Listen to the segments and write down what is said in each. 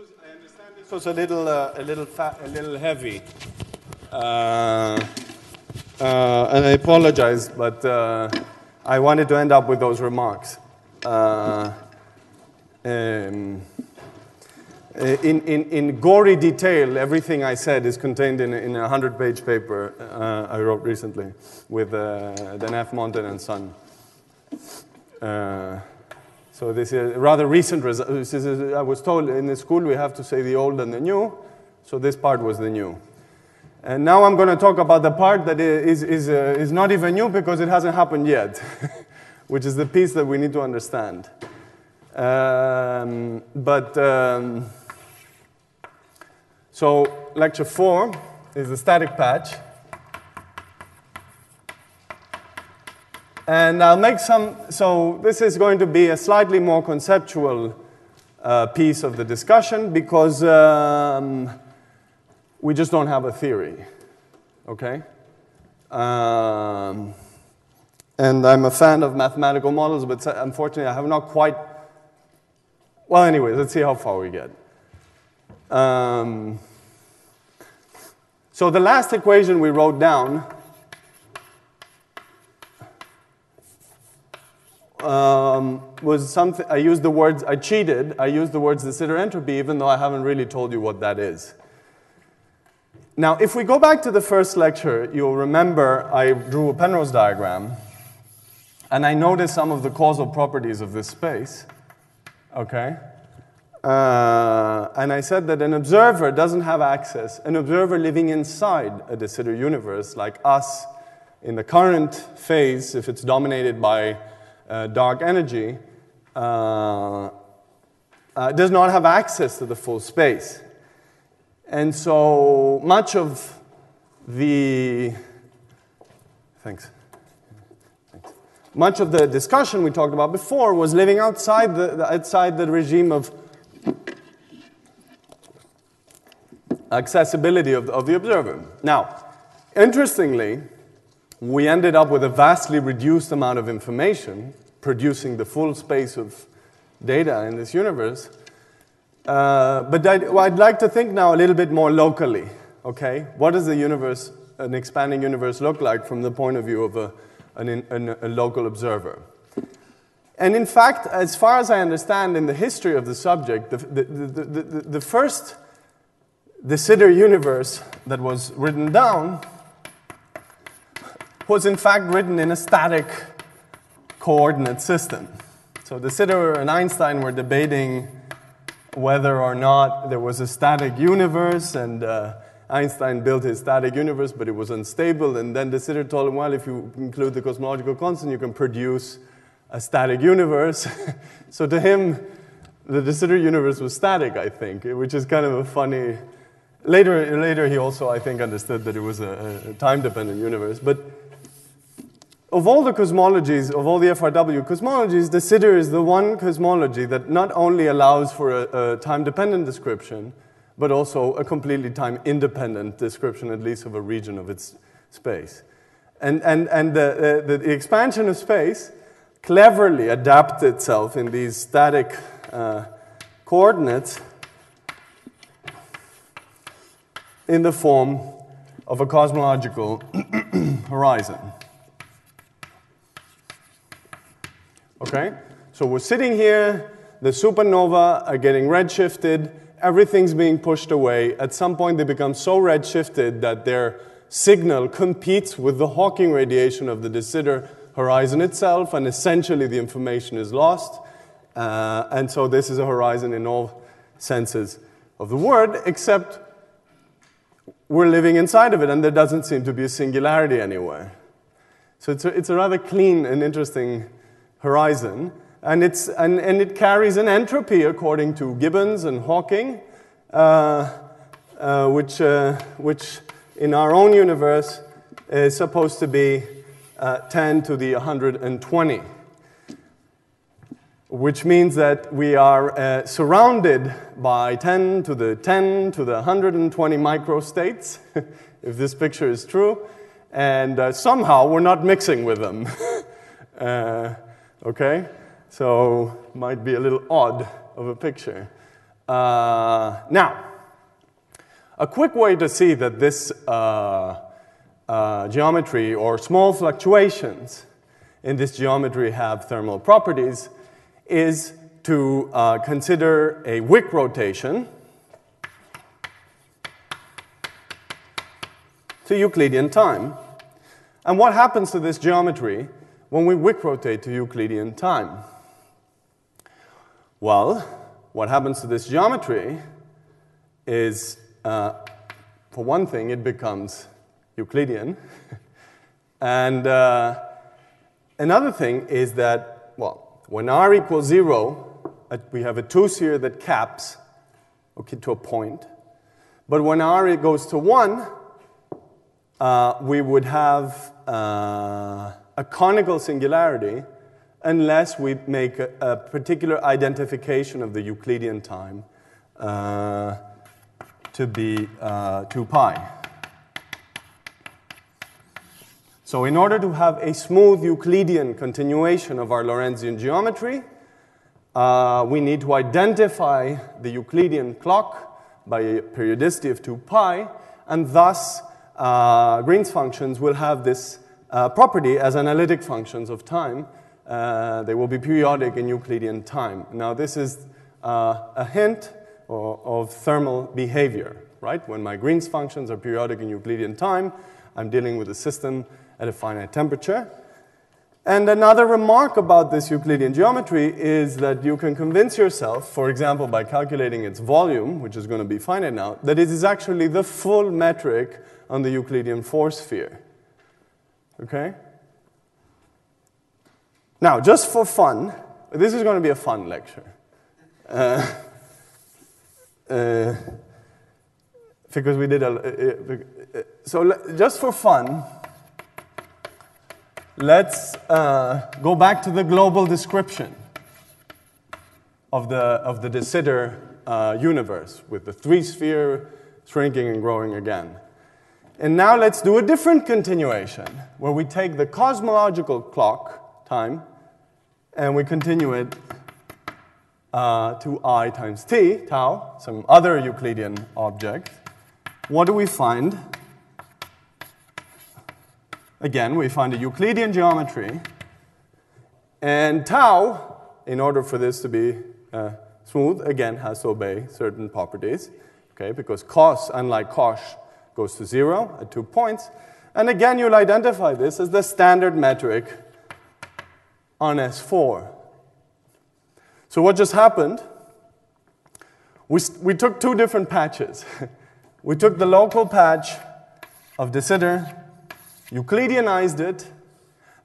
was, I understand this was a little, uh, a little, fa- a little heavy. Uh, uh, and I apologize, but uh, I wanted to end up with those remarks. Uh, um, in, in, in gory detail, everything I said is contained in, in a 100 page paper I wrote recently with uh, Denef Monten and Sun. Uh, so this is rather recent result. Is, I was told in the school we have to say the old and the new, so this part was the new. And now I'm going to talk about the part that is, is, uh, is not even new because it hasn't happened yet, which is the piece that we need to understand. Um, but um, so lecture four is the static patch. And I'll make some, so this is going to be a slightly more conceptual uh, piece of the discussion because um, we just don't have a theory, okay? Um, and I'm a fan of mathematical models, but unfortunately I have not quite, well, anyway, let's see how far we get. Um, so the last equation we wrote down um, was something, I used the words, I cheated, I used the words de Sitter entropy, even though I haven't really told you what that is. Now, if we go back to the first lecture, you'll remember I drew a Penrose diagram, and I noticed some of the causal properties of this space, okay? Uh, and I said that an observer doesn't have access, an observer living inside a de Sitter universe, like us in the current phase, if it's dominated by dark energy, uh, uh, does not have access to the full space. And so much of the, thanks. thanks. Much of the discussion we talked about before was living outside the, outside the regime of accessibility of, of the observer. Now, interestingly, we ended up with a vastly reduced amount of information, producing the full space of data in this universe. Uh, but I'd, well, I'd, like to think now a little bit more locally. Okay, what does the universe, an expanding universe, look like from the point of view of a, an, an, a local observer? And in fact, as far as I understand in the history of the subject, the, the, the, the, the first de Sitter universe that was written down was in fact written in a static coordinate system. So de Sitter and Einstein were debating whether or not there was a static universe, and uh, Einstein built his static universe, but it was unstable. And then de Sitter told him, well, if you include the cosmological constant, you can produce a static universe. so to him, the de Sitter universe was static, I think, which is kind of a funny. Later, later he also, I think, understood that it was a, a time-dependent universe. But of all the cosmologies, of all the FRW cosmologies, de Sitter is the one cosmology that not only allows for a, a time-dependent description, but also a completely time-independent description, at least of a region of its space. And, and, and the, the, the expansion of space cleverly adapts itself in these static uh, coordinates in the form of a cosmological horizon. Okay? So we're sitting here, the supernova are getting redshifted, everything's being pushed away. At some point, they become so redshifted that their signal competes with the Hawking radiation of the de Sitter horizon itself, and essentially the information is lost. Uh, and so this is a horizon in all senses of the word, except we're living inside of it, and there doesn't seem to be a singularity anywhere. So it's a, it's a rather clean and interesting horizon. And, it's, and, and it carries an entropy according to Gibbons and Hawking, uh, uh, which, uh, which in our own universe is supposed to be uh, 10 to the 120, which means that we are uh, surrounded by 10 to the 10 to the 120 microstates, if this picture is true, and uh, somehow we're not mixing with them. Okay? So, might be a little odd of a picture. Uh, now, a quick way to see that this uh, uh, geometry or small fluctuations in this geometry have thermal properties is to uh, consider a Wick rotation to Euclidean time. And what happens to this geometry when we Wick rotate to Euclidean time? Well, what happens to this geometry is, uh, for one thing, it becomes Euclidean. and uh, another thing is that, well, when r equals 0, uh, we have a two sphere that caps okay, to a point. But when r goes to 1, uh, we would have uh, a conical singularity unless we make a, a particular identification of the Euclidean time uh, to be uh, 2 pi. So in order to have a smooth Euclidean continuation of our Lorentzian geometry, uh, we need to identify the Euclidean clock by a periodicity of 2 pi, and thus uh, Green's functions will have this uh, property as analytic functions of time uh, they will be periodic in Euclidean time. Now, this is uh, a hint or, of thermal behavior, right? When my Green's functions are periodic in Euclidean time, I'm dealing with a system at a finite temperature. And another remark about this Euclidean geometry is that you can convince yourself, for example, by calculating its volume, which is going to be finite now, that it is actually the full metric on the Euclidean four sphere. Okay? Now, just for fun, this is going to be a fun lecture. Uh, uh, because we did a. Uh, uh so, just for fun, let's uh, go back to the global description of the, of the de Sitter uh, universe with the three sphere shrinking and growing again. And now let's do a different continuation where we take the cosmological clock time and we continue it uh, to i times t, tau, some other Euclidean object, what do we find? Again, we find a Euclidean geometry, and tau, in order for this to be uh, smooth, again, has to obey certain properties, okay, because cos, unlike cosh, goes to zero at two points. And again, you'll identify this as the standard metric on S4. So what just happened? We, we took two different patches. we took the local patch of de Sitter, Euclideanized it,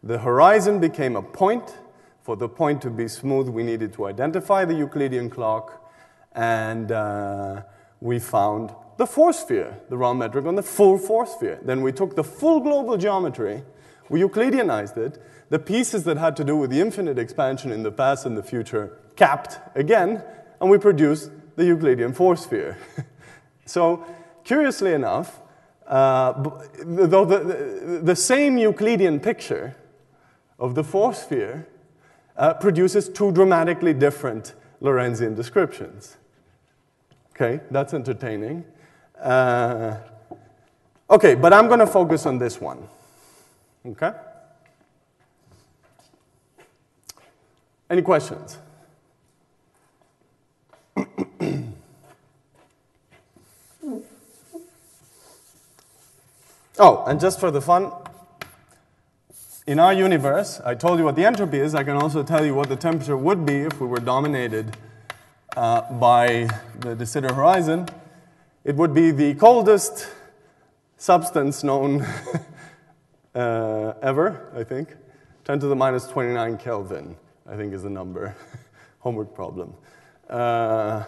the horizon became a point. For the point to be smooth, we needed to identify the Euclidean clock, and uh, we found the four sphere, the round metric on the full four sphere. Then we took the full global geometry, we Euclideanized it, the pieces that had to do with the infinite expansion in the past and the future capped again, and we produced the Euclidean four sphere. so, curiously enough, uh, though the, the, the, same Euclidean picture of the four sphere uh, produces two dramatically different Lorentzian descriptions. Okay, that's entertaining. Uh, okay, but I'm going to focus on this one. Okay? Any questions? oh, and just for the fun, in our universe, I told you what the entropy is. I can also tell you what the temperature would be if we were dominated uh, by the de Sitter horizon. It would be the coldest substance known uh, ever, I think. 10 to the minus 29 Kelvin. I think is the number. Homework problem. Uh,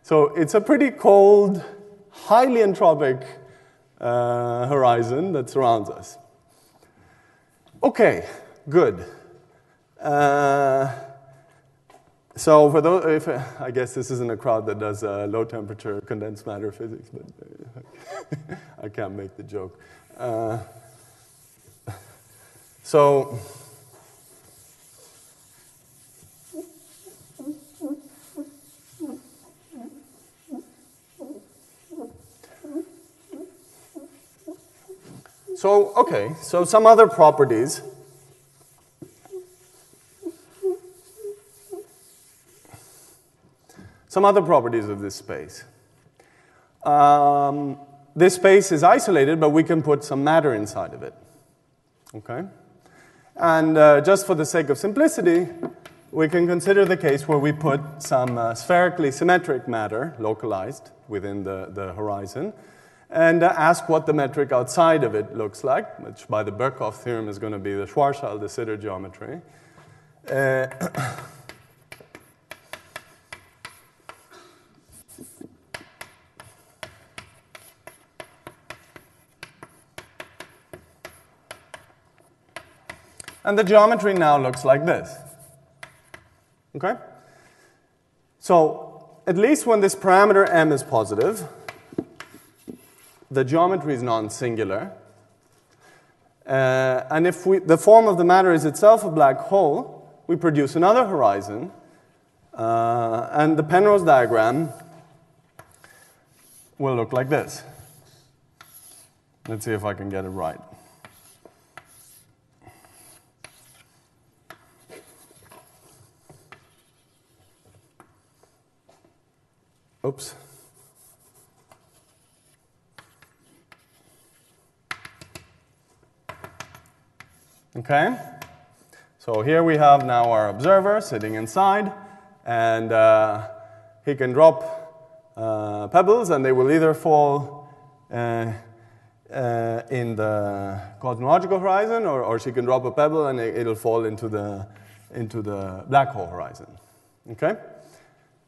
so it's a pretty cold, highly entropic uh, horizon that surrounds us. Okay, good. Uh, so for those, if, I guess this isn't a crowd that does uh, low temperature condensed matter physics, but uh, I can't make the joke. Uh, so So, okay, so some other properties Some other properties of this space. Um, this space is isolated, but we can put some matter inside of it. Okay? And uh, just for the sake of simplicity, we can consider the case where we put some uh, spherically symmetric matter localized within the, the horizon and uh, ask what the metric outside of it looks like, which by the Birkhoff theorem is going to be the Schwarzschild de Sitter geometry. And the geometry now looks like this. Okay? So, at least when this parameter m is positive, the geometry is non-singular. Uh, and if we, the form of the matter is itself a black hole, we produce another horizon. Uh, and the Penrose diagram will look like this. Let's see if I can get it right. Oops. Okay? So here we have now our observer sitting inside, and uh, he can drop uh, pebbles, and they will either fall uh, uh in the cosmological horizon, or, or, she can drop a pebble and it, will fall into the, into the black hole horizon. Okay?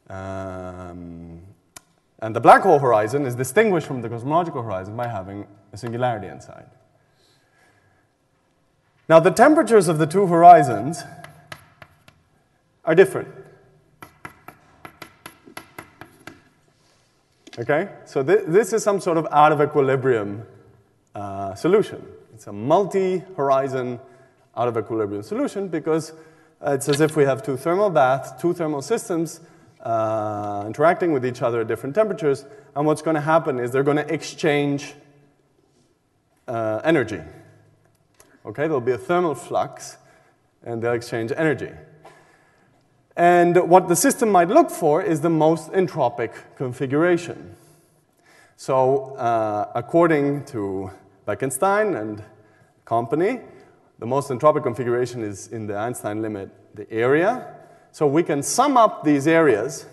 Um, and the black hole horizon is distinguished from the cosmological horizon by having a singularity inside. Now, the temperatures of the two horizons are different. Okay? So, th this is some sort of out of equilibrium uh, solution. It's a multi horizon out of equilibrium solution because it's as if we have two thermal baths, two thermal systems uh, interacting with each other at different temperatures. And what's going to happen is they're going to exchange uh, energy. Okay, there'll be a thermal flux, and they'll exchange energy. And what the system might look for is the most entropic configuration. So, uh, according to Bekenstein and company, the most entropic configuration is in the Einstein limit, the area. So, we can sum up these areas.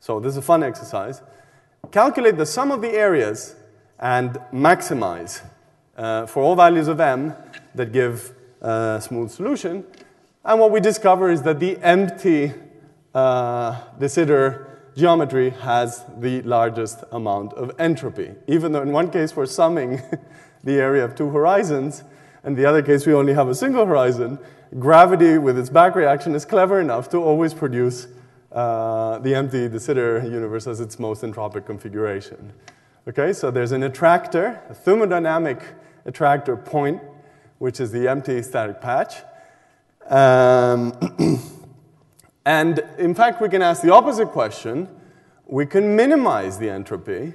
So, this is a fun exercise. Calculate the sum of the areas and maximize uh, for all values of m that give a smooth solution. And what we discover is that the empty uh, de Sitter geometry has the largest amount of entropy. Even though in one case we're summing the area of two horizons, and the other case we only have a single horizon, gravity with its back reaction is clever enough to always produce uh, the empty de Sitter universe as its most entropic configuration. Okay, so there's an attractor, a thermodynamic attractor point, which is the empty static patch. Um, and in fact, we can ask the opposite question. We can minimize the entropy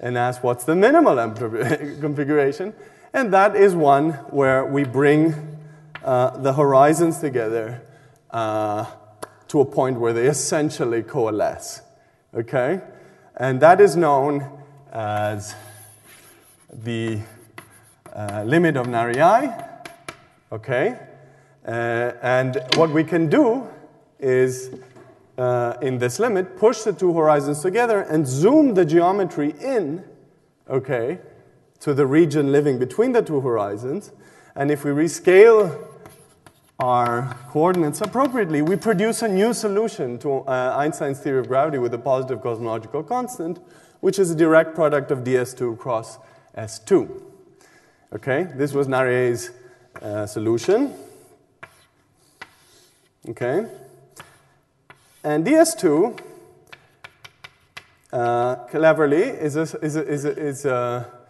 and ask what's the minimal entropy configuration. And that is one where we bring uh, the horizons together uh, to a point where they essentially coalesce. Okay? And that is known as the uh, limit of Nariai. Okay? Uh, and what we can do is, uh, in this limit, push the two horizons together and zoom the geometry in, okay, to the region living between the two horizons. And if we rescale our coordinates appropriately, we produce a new solution to uh, Einstein's theory of gravity with a positive cosmological constant, which is a direct product of ds2 cross s2. Okay, this was Nariai's uh, solution. Okay, and DS2 uh, cleverly is, a, is, a, is, a, is a,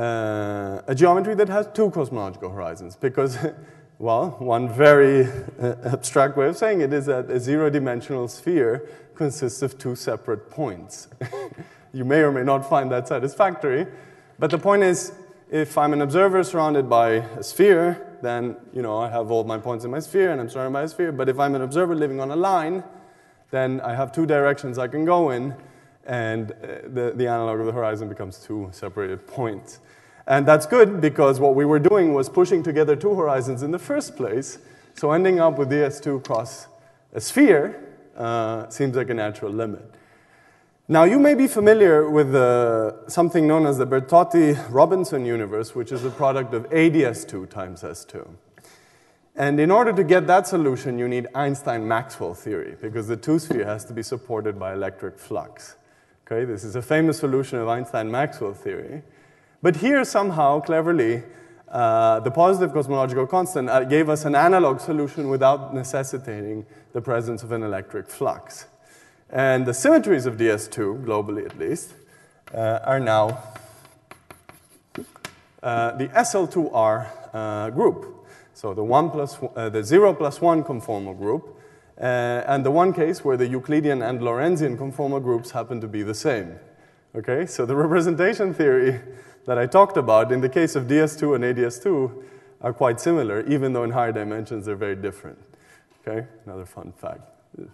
uh, a, geometry that has two cosmological horizons because, well, one very uh, abstract way of saying it is that a zero dimensional sphere consists of two separate points. you may or may not find that satisfactory, but the point is if I'm an observer surrounded by a sphere, then you know I have all my points in my sphere and I'm surrounded by a sphere. But if I'm an observer living on a line, then I have two directions I can go in, and uh, the, the analog of the horizon becomes two separated points. And that's good because what we were doing was pushing together two horizons in the first place. So ending up with DS2 across a sphere uh, seems like a natural limit. Now, you may be familiar with uh, something known as the Bertotti-Robinson universe, which is a product of ADS2 times S2. And in order to get that solution, you need Einstein-Maxwell theory, because the two-sphere has to be supported by electric flux. Okay, this is a famous solution of Einstein-Maxwell theory. But here, somehow, cleverly, uh, the positive cosmological constant uh, gave us an analog solution without necessitating the presence of an electric flux. And the symmetries of DS2, globally at least, uh, are now uh, the SL2R uh, group. So the, one plus, uh, the 0 plus 1 conformal group, and the one case where the Euclidean and Lorentzian conformal groups happen to be the same. Okay, so the representation theory that I talked about in the case of DS2 and ADS2 are quite similar, even though in higher dimensions they're very different. Okay, another fun fact,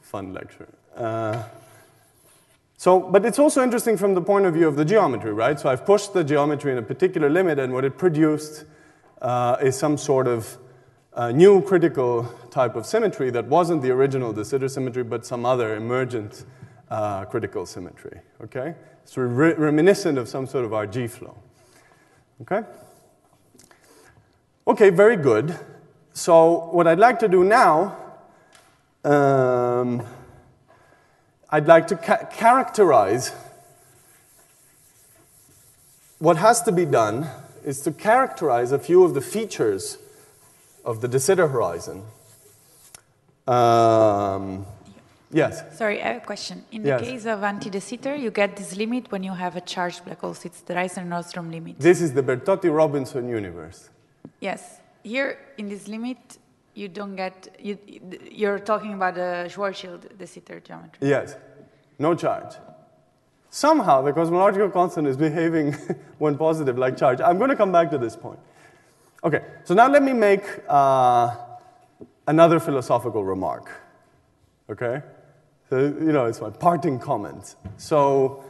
fun lecture. Uh, so, but it's also interesting from the point of view of the geometry, right? So I've pushed the geometry in a particular limit, and what it produced uh, is some sort of uh, new critical type of symmetry that wasn't the original de Sitter symmetry, but some other emergent uh, critical symmetry, okay? It's re reminiscent of some sort of RG flow, okay? Okay, very good. So what I'd like to do now um, I'd like to ca characterize what has to be done is to characterize a few of the features of the de Sitter horizon. Um, yes? Sorry, I have a question. In the yes. case of anti-de Sitter, you get this limit when you have a charged black hole. It's the Reissner-Nordstrom limit. This is the Bertotti-Robinson universe. Yes. Here, in this limit, you don't get, you, you're talking about the Schwarzschild de Sitter geometry. Yes, no charge. Somehow the cosmological constant is behaving when positive like charge. I'm going to come back to this point. Okay, so now let me make uh, another philosophical remark. Okay? So, you know, it's my parting comment. So,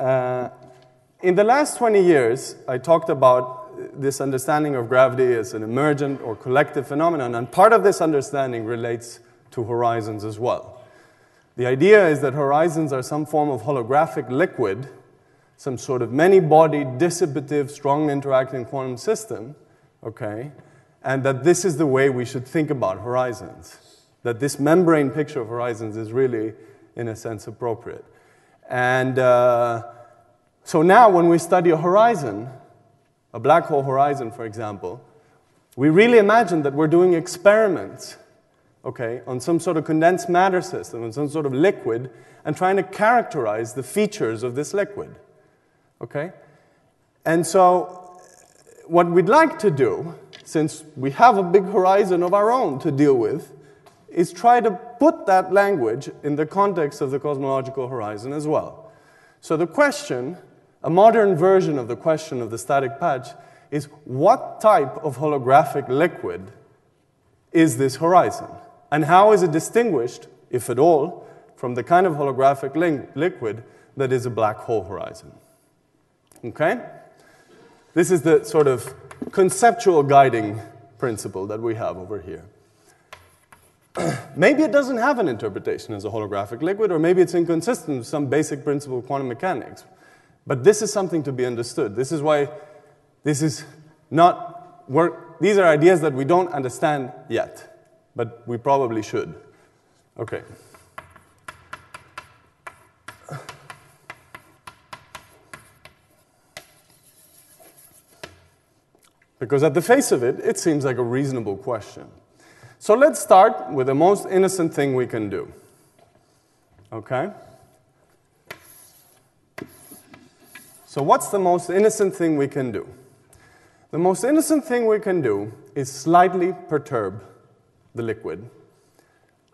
uh, in the last 20 years, I talked about this understanding of gravity as an emergent or collective phenomenon, and part of this understanding relates to horizons as well. The idea is that horizons are some form of holographic liquid, some sort of many bodied, dissipative, strongly interacting quantum system, okay, and that this is the way we should think about horizons. That this membrane picture of horizons is really, in a sense, appropriate. And uh, so now, when we study a horizon, a black hole horizon, for example, we really imagine that we're doing experiments, okay, on some sort of condensed matter system, on some sort of liquid, and trying to characterize the features of this liquid, okay? And so, what we'd like to do, since we have a big horizon of our own to deal with, is try to put that language in the context of the cosmological horizon as well. So the question a modern version of the question of the static patch is what type of holographic liquid is this horizon? And how is it distinguished, if at all, from the kind of holographic liquid that is a black hole horizon? Okay? This is the sort of conceptual guiding principle that we have over here. maybe it doesn't have an interpretation as a holographic liquid, or maybe it's inconsistent with some basic principle of quantum mechanics. But this is something to be understood. This is why this is not work. These are ideas that we don't understand yet, but we probably should. Okay. Because at the face of it, it seems like a reasonable question. So let's start with the most innocent thing we can do. Okay? So, what's the most innocent thing we can do? The most innocent thing we can do is slightly perturb the liquid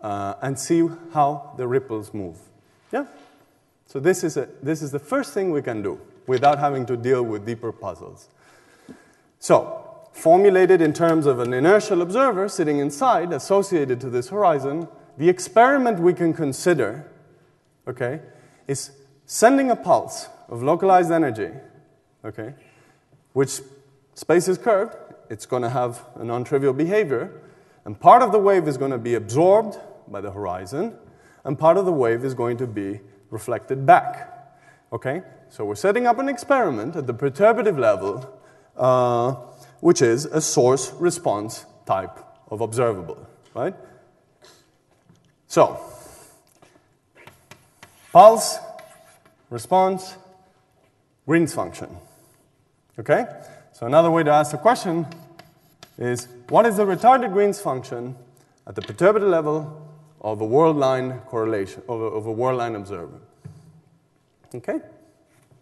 uh, and see how the ripples move. Yeah? So, this is, a, this is the first thing we can do without having to deal with deeper puzzles. So, formulated in terms of an inertial observer sitting inside, associated to this horizon, the experiment we can consider, okay, is sending a pulse of localized energy, okay, which space is curved, it's going to have a non-trivial behavior, and part of the wave is going to be absorbed by the horizon, and part of the wave is going to be reflected back. Okay? So we're setting up an experiment at the perturbative level, uh, which is a source response type of observable, right? So, pulse, response, Green's function. Okay? So another way to ask the question is, what is the retarded Green's function at the perturbative level of a world line correlation, of a, of a world line observer? Okay?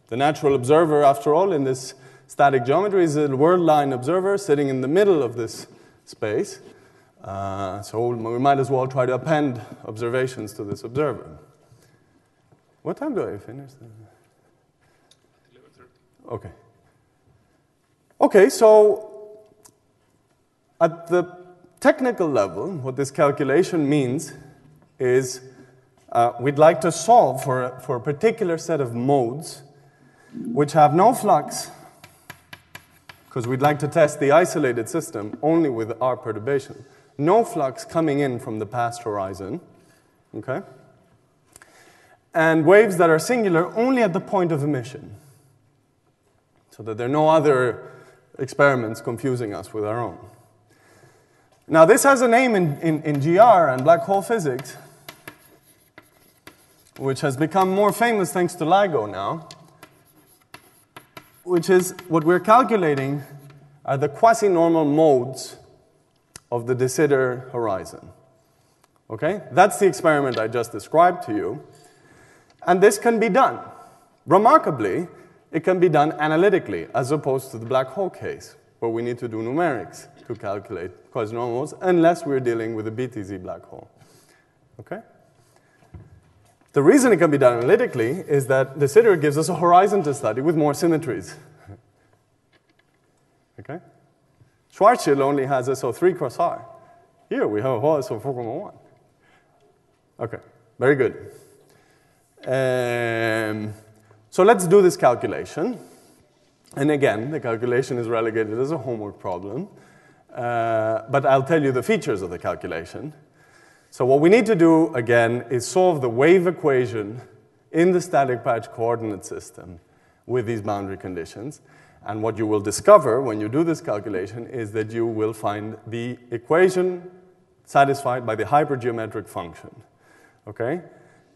The natural observer, after all, in this static geometry is a world line observer sitting in the middle of this space. Uh, so we might as well try to append observations to this observer. What time do I finish? Okay. Okay, so at the technical level, what this calculation means is uh, we'd like to solve for, for a particular set of modes which have no flux, because we'd like to test the isolated system only with our perturbation. No flux coming in from the past horizon, okay? And waves that are singular only at the point of emission, so that there are no other experiments confusing us with our own. Now, this has a name in, in, in GR and black hole physics, which has become more famous thanks to LIGO now, which is what we're calculating are the quasi normal modes of the de Sitter horizon. Okay? That's the experiment I just described to you. And this can be done. Remarkably, it can be done analytically as opposed to the black hole case, where we need to do numerics to calculate quasi-normals unless we're dealing with a BTZ black hole. Okay? The reason it can be done analytically is that de Sitter gives us a horizon to study with more symmetries. okay? Schwarzschild only has SO3 cross R. Here we have a whole SO4,1. Okay, very good. Um, so let's do this calculation. And again, the calculation is relegated as a homework problem. Uh, but I'll tell you the features of the calculation. So what we need to do, again, is solve the wave equation in the static patch coordinate system with these boundary conditions. And what you will discover when you do this calculation is that you will find the equation satisfied by the hypergeometric function. Okay?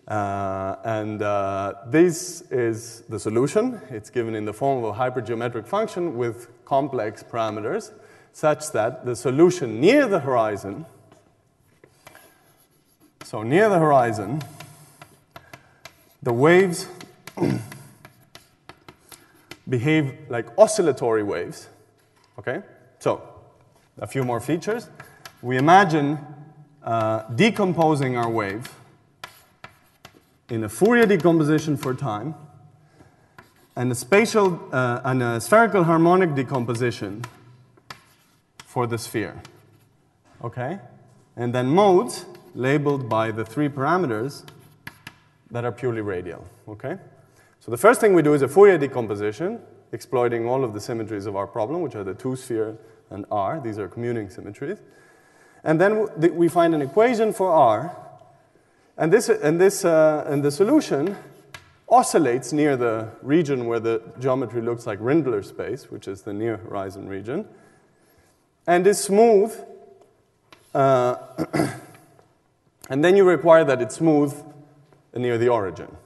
Uh, and uh, this is the solution. It's given in the form of a hypergeometric function with complex parameters, such that the solution near the horizon, so near the horizon, the waves behave like oscillatory waves. Okay? So, a few more features. We imagine uh, decomposing our wave in a Fourier decomposition for time and a spatial uh, and a spherical harmonic decomposition for the sphere. Okay? And then modes labeled by the three parameters that are purely radial. Okay? So the first thing we do is a Fourier decomposition, exploiting all of the symmetries of our problem, which are the two sphere and R. These are commuting symmetries. And then we find an equation for R and, this, and, this, uh, and the solution oscillates near the region where the geometry looks like Rindler space, which is the near horizon region, and is smooth. Uh, and then you require that it's smooth near the origin.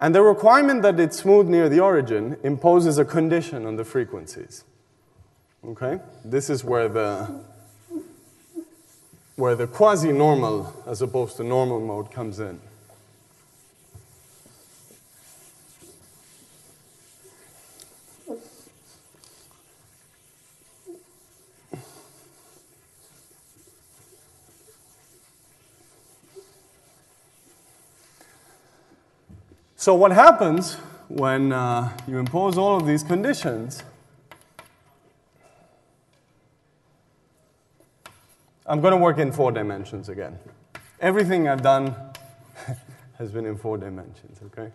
And the requirement that it's smooth near the origin imposes a condition on the frequencies. Okay? This is where the where the quasi-normal as opposed to normal mode comes in. So what happens when uh, you impose all of these conditions? I'm going to work in four dimensions again. Everything I've done has been in four dimensions, okay?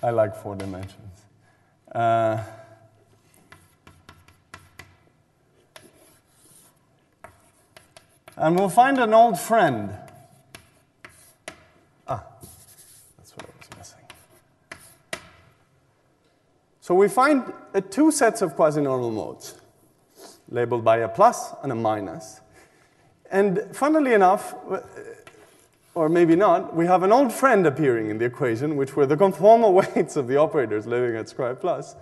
I like four dimensions. Uh, and we'll find an old friend. So we find uh, two sets of quasi-normal modes, labeled by a plus and a minus. And funnily enough, uh, or maybe not, we have an old friend appearing in the equation, which were the conformal weights of the operators living at scri plus.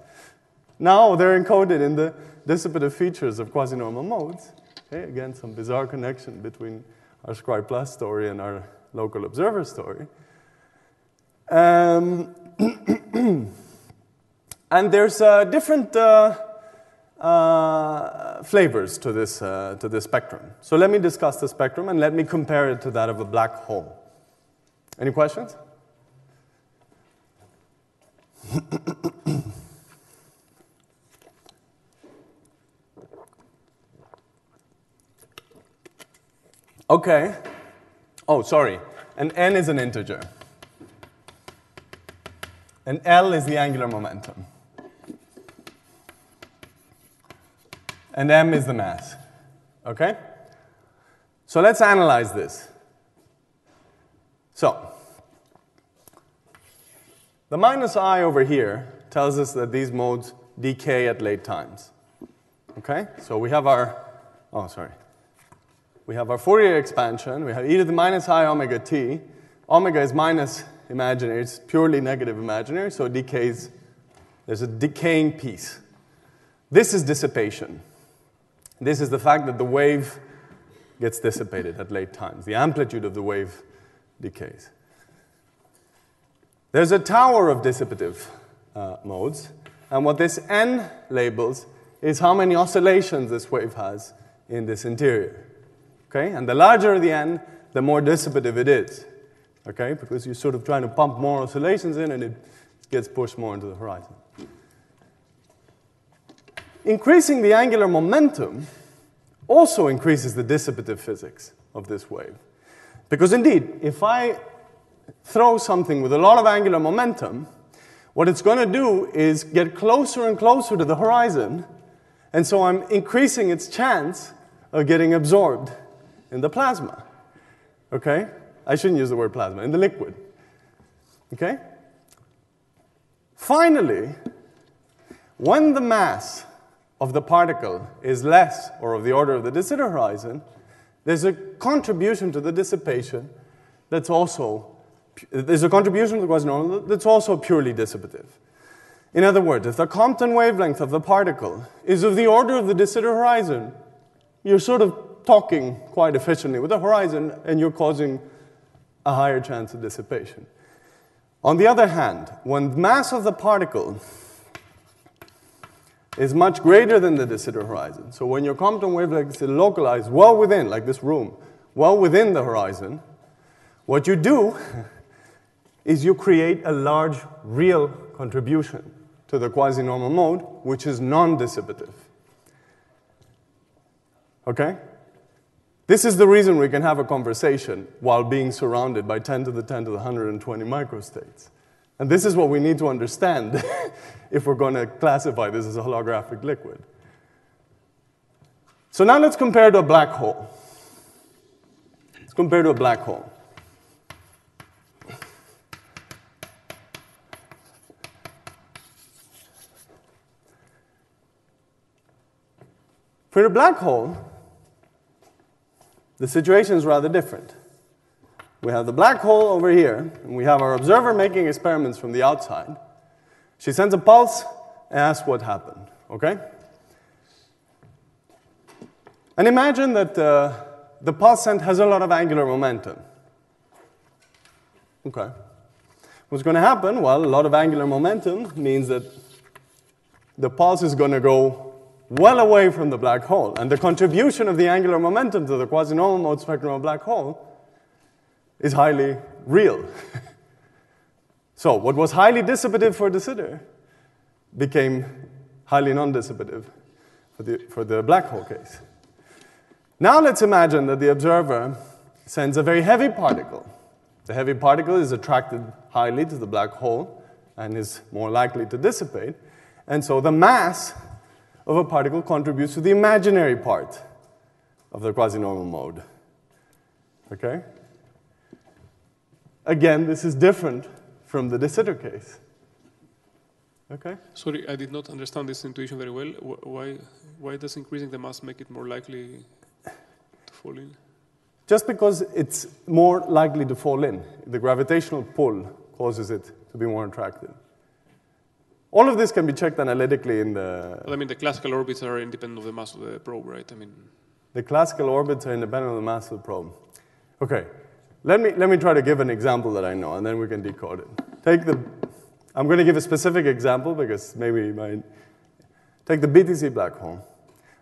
Now they're encoded in the dissipative features of quasi-normal modes. Okay, again, some bizarre connection between our scri plus story and our local observer story. Um, and there's uh, different uh, uh, flavors to this, uh, to this spectrum. So let me discuss the spectrum and let me compare it to that of a black hole. Any questions? okay. Oh, sorry. And n is an integer. And L is the angular momentum. And m is the mass. Okay? So let's analyze this. So, the minus i over here tells us that these modes decay at late times. Okay? So we have our, oh, sorry. We have our Fourier expansion. We have e to the minus i omega t. Omega is minus imaginary, it's purely negative imaginary, so it decays. There's a decaying piece. This is dissipation. This is the fact that the wave gets dissipated at late times. The amplitude of the wave decays. There's a tower of dissipative uh, modes, and what this n labels is how many oscillations this wave has in this interior. Okay? And the larger the n, the more dissipative it is. Okay? Because you're sort of trying to pump more oscillations in and it gets pushed more into the horizon. Increasing the angular momentum also increases the dissipative physics of this wave. Because indeed, if I throw something with a lot of angular momentum, what it's going to do is get closer and closer to the horizon, and so I'm increasing its chance of getting absorbed in the plasma. Okay? I shouldn't use the word plasma, in the liquid. Okay? Finally, when the mass of the particle is less or of the order of the de Sitter horizon, there's a contribution to the dissipation that's also there's a contribution to the quasi-normal that's also purely dissipative. In other words, if the Compton wavelength of the particle is of the order of the de Sitter horizon, you're sort of talking quite efficiently with the horizon and you're causing a higher chance of dissipation. On the other hand, when the mass of the particle is much greater than the de Sitter horizon. So when your Compton wavelength is localized well within, like this room, well within the horizon, what you do is you create a large real contribution to the quasi-normal mode, which is non-dissipative. Okay? This is the reason we can have a conversation while being surrounded by 10 to the 10 to the 120 microstates. And this is what we need to understand if we're going to classify this as a holographic liquid. So now let's compare to a black hole. Let's compare to a black hole. For a black hole, the situation is rather different. We have the black hole over here, and we have our observer making experiments from the outside. She sends a pulse and asks what happened, okay? And imagine that uh, the pulse sent has a lot of angular momentum. Okay. What's going to happen? Well, a lot of angular momentum means that the pulse is going to go well away from the black hole. And the contribution of the angular momentum to the quasi-normal mode spectrum of black hole is highly real. so, what was highly dissipative for de Sitter became highly non dissipative for the, for the black hole case. Now let's imagine that the observer sends a very heavy particle. The heavy particle is attracted highly to the black hole and is more likely to dissipate. And so the mass of a particle contributes to the imaginary part of the quasi-normal mode. Okay? Again, this is different from the de Sitter case. Okay? Sorry, I did not understand this intuition very well. Why, why does increasing the mass make it more likely to fall in? Just because it's more likely to fall in. The gravitational pull causes it to be more attracted. All of this can be checked analytically in the. Well, I mean, the classical orbits are independent of the mass of the probe, right? I mean. The classical orbits are independent of the mass of the probe. Okay, let me, let me try to give an example that I know, and then we can decode it. Take the, I'm going to give a specific example because maybe my, take the BTZ black hole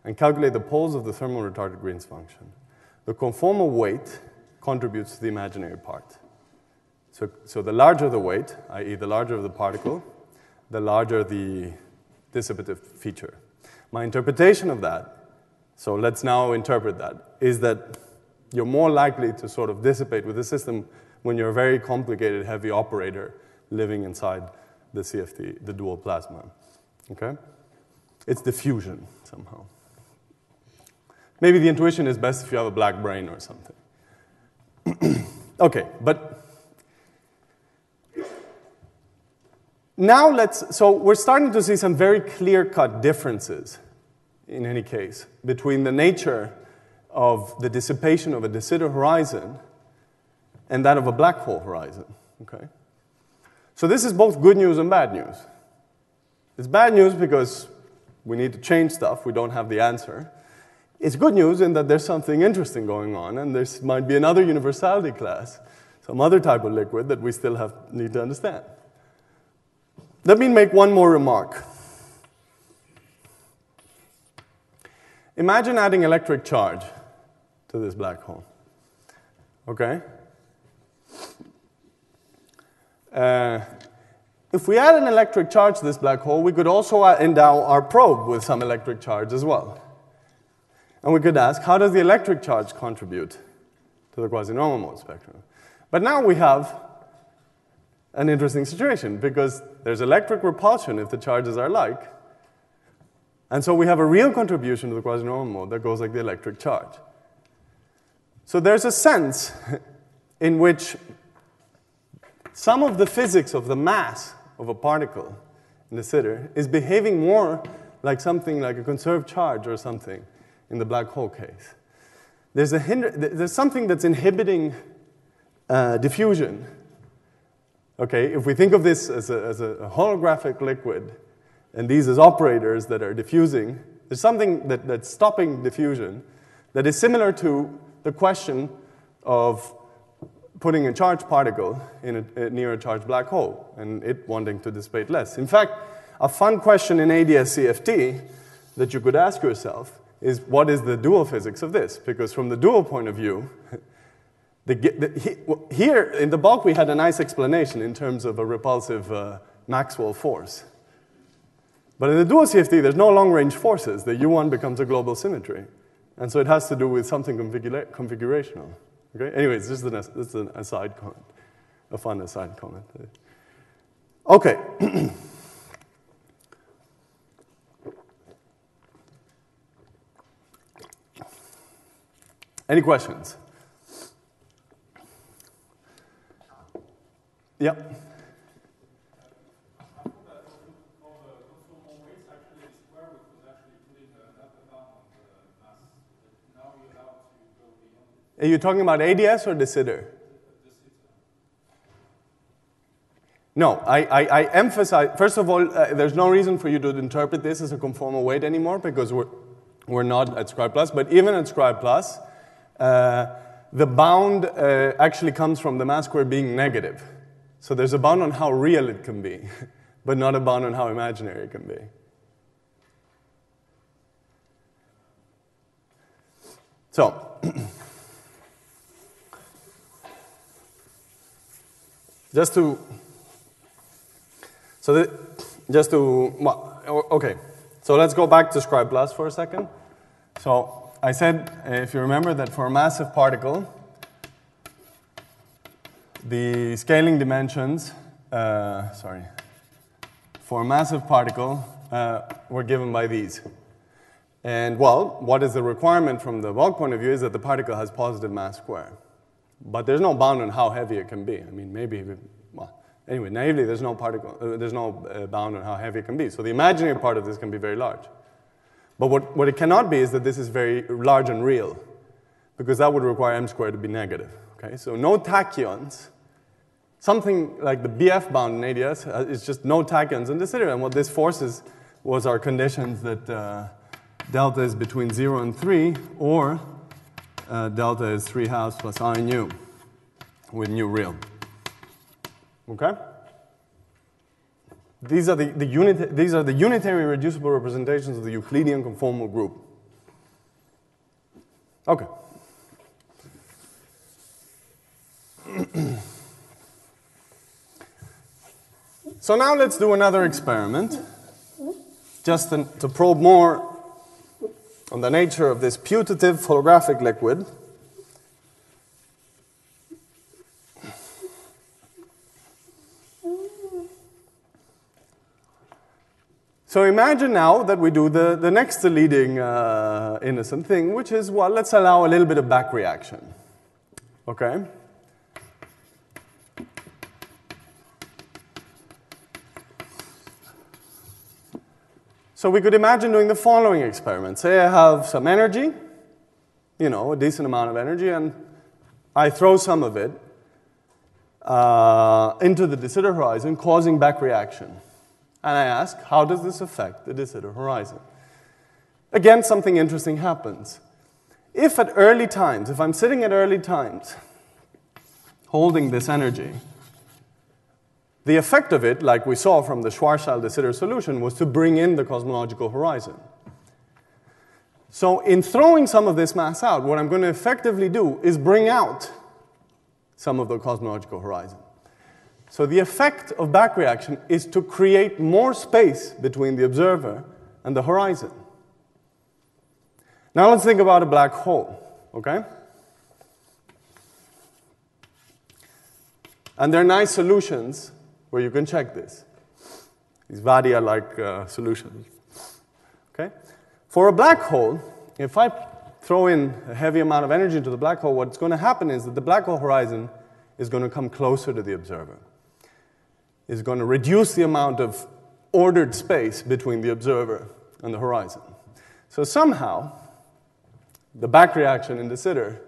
and calculate the poles of the thermal retarded Green's function. The conformal weight contributes to the imaginary part. So, so the larger the weight, i.e., the larger the particle, the larger the dissipative feature. My interpretation of that so let's now interpret that, is that you're more likely to sort of dissipate with the system when you're a very complicated, heavy operator living inside the CFT, the dual plasma. Okay? It's diffusion somehow. Maybe the intuition is best if you have a black brane or something. okay, but now let's, so we're starting to see some very clear cut differences in any case, between the nature of the dissipation of a de Sitter horizon and that of a black hole horizon. Okay? So this is both good news and bad news. It's bad news because we need to change stuff, we don't have the answer. It's good news in that there's something interesting going on, and there might be another universality class, some other type of liquid that we still have, need to understand. Let me make one more remark. Imagine adding electric charge to this black hole. Okay? Uh, if we add an electric charge to this black hole, we could also endow our probe with some electric charge as well. And we could ask, how does the electric charge contribute to the quasi-normal mode spectrum? But now we have an interesting situation because there's electric repulsion if the charges are like, and so we have a real contribution to the quasi-normal mode that goes like the electric charge. So there's a sense in which some of the physics of the mass of a particle in de Sitter is behaving more like something like a conserved charge or something in the black hole case. There's, a hinder, there's something that's inhibiting uh, diffusion. Okay, if we think of this as a, as a holographic liquid, and these as operators that are diffusing, there's something that, that's stopping diffusion that is similar to the question of putting a charged particle in a, near a charged black hole and it wanting to dissipate less. In fact, a fun question in ADS-CFT that you could ask yourself is what is the dual physics of this? Because from the dual point of view, the, the, here in the bulk we had a nice explanation in terms of a repulsive uh, Maxwell force. But in the dual CFT, there's no long range forces. The U1 becomes a global symmetry. And so it has to do with something configura configurational. Okay? Anyways, this is, an, this is an aside comment, a fun aside comment. Okay. Any questions? Yep. Are you talking about ADS or de Sitter? No, I, I, I, emphasize, first of all, uh, there's no reason for you to interpret this as a conformal weight anymore because we're, we're not at scri plus. But even at scri plus, uh, the bound uh, actually comes from the mass square being negative. So there's a bound on how real it can be, but not a bound on how imaginary it can be. So, Just to, so that, just to, well, okay. So let's go back to scri plus for a second. So I said, if you remember, that for a massive particle, the scaling dimensions, uh, sorry, for a massive particle uh, were given by these. And well, what is the requirement from the bulk point of view is that the particle has positive mass square. But there's no bound on how heavy it can be. I mean, maybe, well, anyway, naively, there's no, particle, uh, there's no uh, bound on how heavy it can be. So the imaginary part of this can be very large. But what, what it cannot be is that this is very large and real, because that would require m squared to be negative. Okay? So no tachyons something like the BF bound in ADS uh, is just no tachyons in de Sitter. And what this forces was our conditions that uh, delta is between 0 and 3, or uh, delta is 3 halves plus I nu with nu real. Okay? These are the, the, unit, these are the unitary reducible representations of the Euclidean conformal group. Okay. So now let's do another experiment, just to, to probe more on the nature of this putative holographic liquid. So imagine now that we do the, the next leading uh, innocent thing, which is, well, let's allow a little bit of back reaction. Okay? So we could imagine doing the following experiment. Say I have some energy, you know, a decent amount of energy, and I throw some of it uh, into the de Sitter horizon, causing back reaction. And I ask, how does this affect the de Sitter horizon? Again, something interesting happens. If at early times, if I'm sitting at early times, holding this energy, the effect of it, like we saw from the Schwarzschild de Sitter solution, was to bring in the cosmological horizon. So, in throwing some of this mass out, what I'm going to effectively do is bring out some of the cosmological horizon. So, the effect of back reaction is to create more space between the observer and the horizon. Now, let's think about a black hole, okay? And there are nice solutions where you can check this. These Vaidya-like uh, solutions. Okay? For a black hole, if I throw in a heavy amount of energy into the black hole, what's going to happen is that the black hole horizon is going to come closer to the observer. Is going to reduce the amount of ordered space between the observer and the horizon. So somehow, the back reaction in de Sitter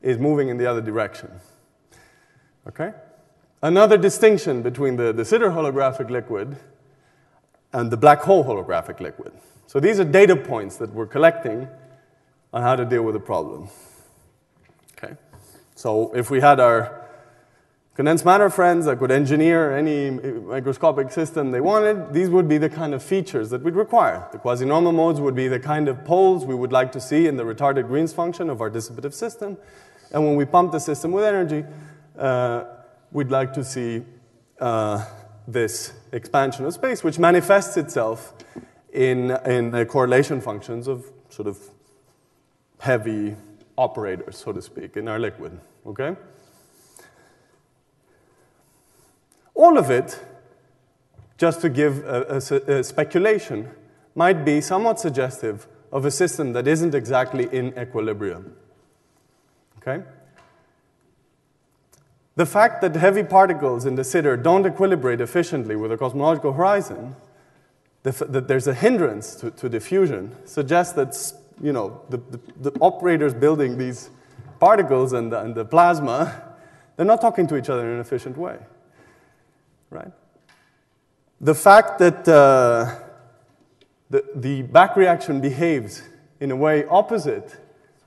is moving in the other direction. Okay? Another distinction between the, de Sitter holographic liquid and the black hole holographic liquid. So these are data points that we're collecting on how to deal with the problem. Okay? So if we had our condensed matter friends that could engineer any microscopic system they wanted, these would be the kind of features that we'd require. The quasi-normal modes would be the kind of poles we would like to see in the retarded Green's function of our dissipative system. And when we pump the system with energy, uh, we'd like to see uh, this expansion of space, which manifests itself in, in the correlation functions of sort of heavy operators, so to speak, in our liquid. Okay? All of it, just to give a, a, a speculation, might be somewhat suggestive of a system that isn't exactly in equilibrium. Okay? The fact that heavy particles in de Sitter don't equilibrate efficiently with the cosmological horizon, that there's a hindrance to, to, diffusion, suggests that you know, the, the, the operators building these particles and the, and the plasma, they're not talking to each other in an efficient way. Right? The fact that uh, the, the back reaction behaves in a way opposite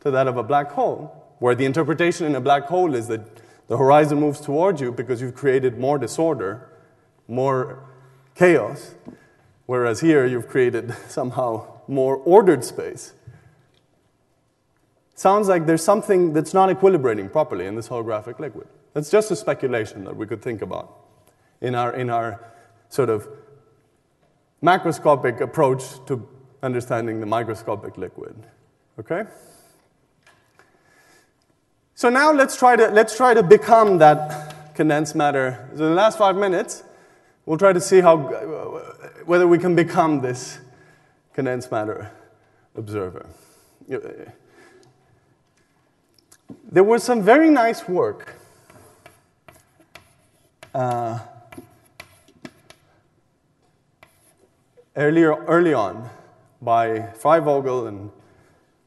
to that of a black hole, where the interpretation in a black hole is that the horizon moves towards you because you've created more disorder, more chaos, whereas here you've created somehow more ordered space. Sounds like there's something that's not equilibrating properly in this holographic liquid. That's just a speculation that we could think about in our, in our sort of macroscopic approach to understanding the microscopic liquid. Okay? So now let's try to, let's try to become that condensed matter. So in the last five minutes, we'll try to see how, whether we can become this condensed matter observer. There was some very nice work uh, earlier, early on by Freivogel and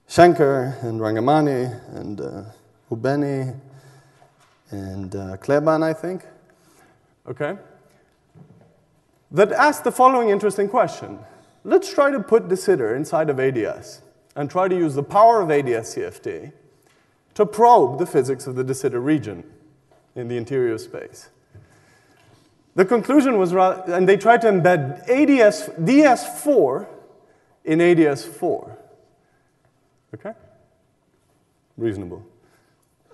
Shenker and Rangamani and uh, Hubeny and uh, Kleban, I think. Okay? That asked the following interesting question. Let's try to put de Sitter inside of ADS and try to use the power of ADS CFT to probe the physics of the de Sitter region in the interior space. The conclusion was, and they tried to embed ADS, DS4 in ADS4. Okay? Reasonable.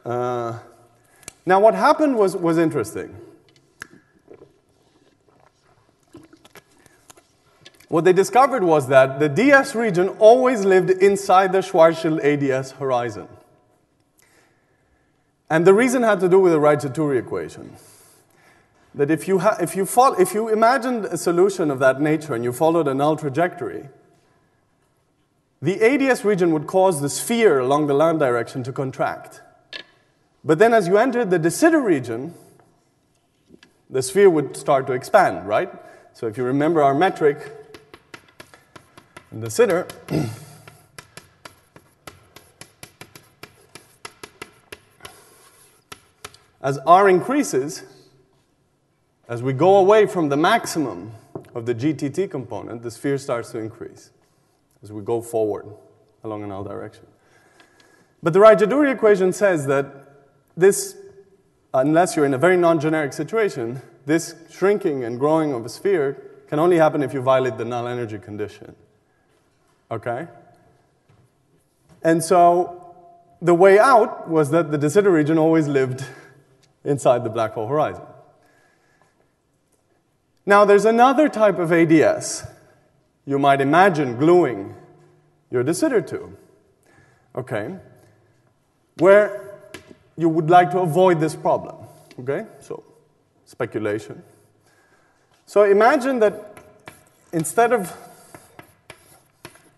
Uh, now, what happened was, was interesting. What they discovered was that the DS region always lived inside the Schwarzschild ADS horizon. And the reason had to do with the Raychaudhuri equation that if you, ha- if, you follow, if you imagined a solution of that nature and you followed a null trajectory, the ADS region would cause the sphere along the null direction to contract. But then as you entered the de Sitter region, the sphere would start to expand, right? So if you remember our metric, in de Sitter, as R increases, as we go away from the maximum of the GTT component, the sphere starts to increase as we go forward along an L direction. But the Raychaudhuri equation says that this, unless you're in a very non-generic situation, this shrinking and growing of a sphere can only happen if you violate the null energy condition. Okay? And so the way out was that the de Sitter region always lived inside the black hole horizon. Now, there's another type of ADS you might imagine gluing your de Sitter to, okay, where you would like to avoid this problem, okay? So, speculation. So, imagine that instead of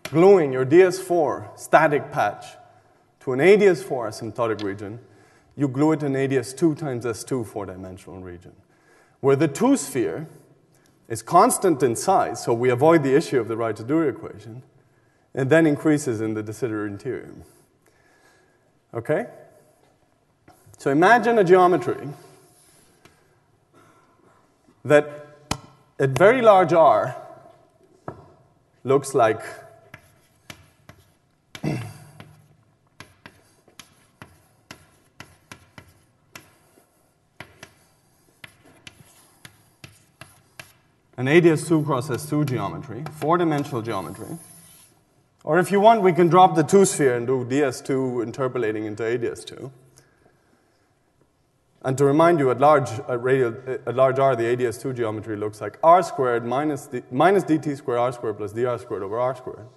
gluing your DS4 static patch to an ADS4 asymptotic region, you glue it in ADS2 times S2 four dimensional region, where the two sphere is constant in size, so we avoid the issue of the Raychaudhuri equation, and then increases in the de Sitter interior. Okay? So imagine a geometry that at very large R looks like an ADS2 cross S2 geometry, four-dimensional geometry. Or if you want, we can drop the two-sphere and do DS2 interpolating into ADS2. And to remind you, at large, at, radial, uh, at large R, the ADS2 geometry looks like R squared minus, d, minus dt squared R squared plus dr squared over R squared,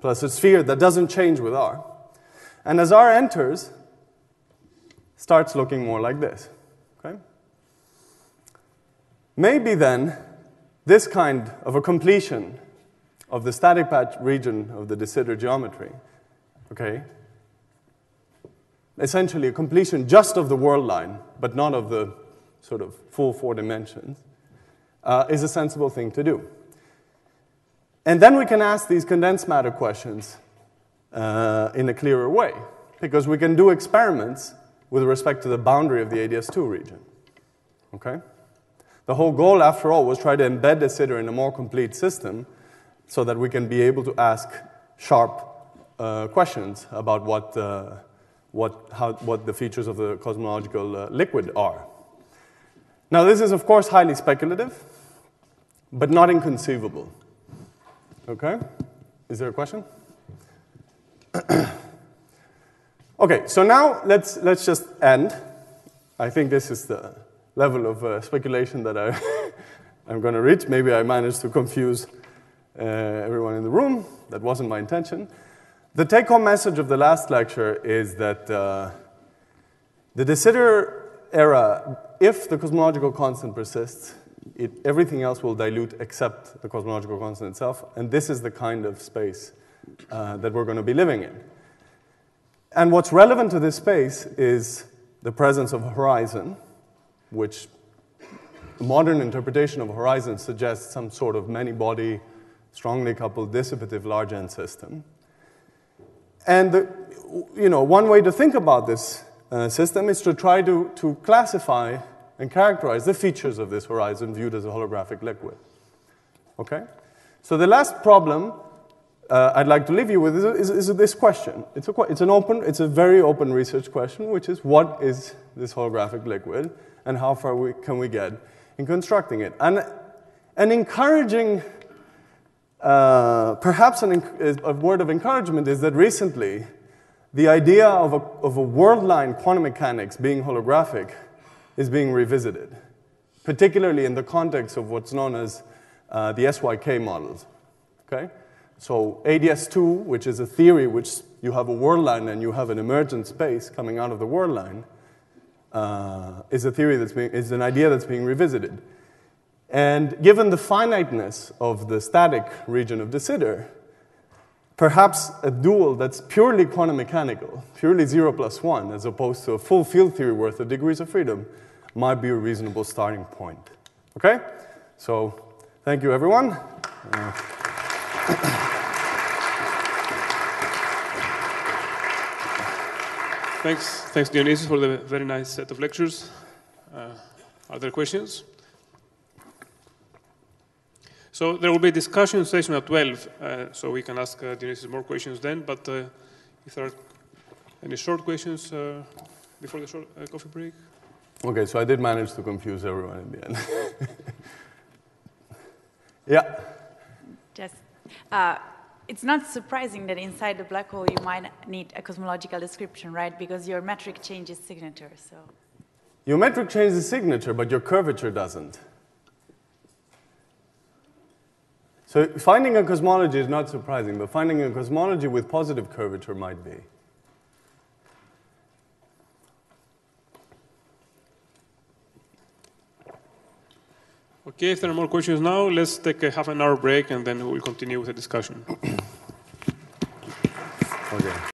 plus a sphere that doesn't change with R. And as R enters, starts looking more like this. Okay? Maybe then this kind of a completion of the static patch region of the de Sitter geometry, okay, essentially a completion just of the world line, but not of the sort of full four dimensions, uh, is a sensible thing to do. And then we can ask these condensed matter questions uh, in a clearer way, because we can do experiments with respect to the boundary of the ADS2 region. Okay? The whole goal, after all, was try to embed de Sitter in a more complete system so that we can be able to ask sharp uh, questions about what, what, how, what the features of the cosmological uh, liquid are. Now, this is, of course, highly speculative, but not inconceivable. Okay? Is there a question? okay, so now let's, let's just end. I think this is the level of uh, speculation that I, I'm going to reach. Maybe I managed to confuse uh, everyone in the room. That wasn't my intention. The take home message of the last lecture is that uh, The de Sitter era, if the cosmological constant persists, it, everything else will dilute except the cosmological constant itself, and this is the kind of space uh, that we're going to be living in. And what's relevant to this space is the presence of a horizon, which the modern interpretation of horizon suggests some sort of many body, strongly coupled dissipative large N system. And the, you know, one way to think about this uh, system is to try to, to classify and characterize the features of this horizon viewed as a holographic liquid. Okay? So the last problem uh, I'd like to leave you with is, is, is this question. It's, a, it's an open, it's a very open research question, which is what is this holographic liquid and how far we, can we get in constructing it? And an encouraging, uh, perhaps an, a word of encouragement is that recently the idea of a, of a world line quantum mechanics being holographic is being revisited, particularly in the context of what's known as uh, the SYK models. Okay? So ADS2, which is a theory which you have a world line and you have an emergent space coming out of the world line, uh, is a theory that's being, is an idea that's being revisited. And given the finiteness of the static region of de Sitter, perhaps a dual that's purely quantum mechanical, purely zero plus one, as opposed to a full field theory worth of degrees of freedom, might be a reasonable starting point. Okay? So, thank you, everyone. Uh, Thanks, thanks Dionysios for the very nice set of lectures. Uh, are there questions? So there will be a discussion session at 12, uh, so we can ask uh, Dionysios more questions then, but uh, if there are any short questions uh, before the short uh, coffee break? Okay, so I did manage to confuse everyone in the end. yeah. Just, it's not surprising that inside the black hole you might need a cosmological description, right? Because your metric changes signature, so. Your metric changes signature, but your curvature doesn't. So finding a cosmology is not surprising, but finding a cosmology with positive curvature might be. Okay, if there are more questions now, let's take a half an hour break and then we'll continue with the discussion. okay.